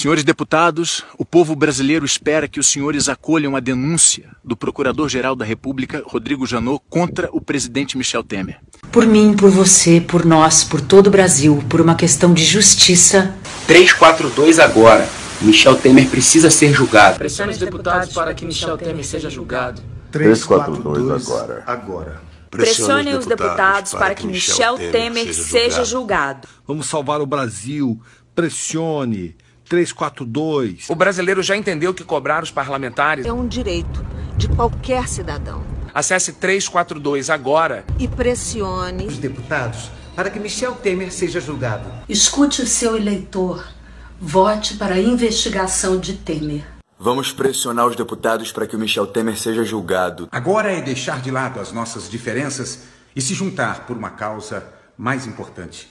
Senhores deputados, o povo brasileiro espera que os senhores acolham a denúncia do Procurador-Geral da República, Rodrigo Janot, contra o presidente Michel Temer. Por mim, por você, por nós, por todo o Brasil, por uma questão de justiça. 342 agora. Michel Temer precisa ser julgado. Pressione os deputados para que Michel Temer seja julgado. 342 agora. Agora. Pressione os deputados para que Michel Temer seja julgado. Vamos salvar o Brasil. Pressione. 342. O brasileiro já entendeu que cobrar os parlamentares é um direito de qualquer cidadão. Acesse 342 agora e pressione os deputados para que Michel Temer seja julgado. Escute o seu eleitor. Vote para a investigação de Temer. Vamos pressionar os deputados para que o Michel Temer seja julgado. Agora é deixar de lado as nossas diferenças e se juntar por uma causa mais importante.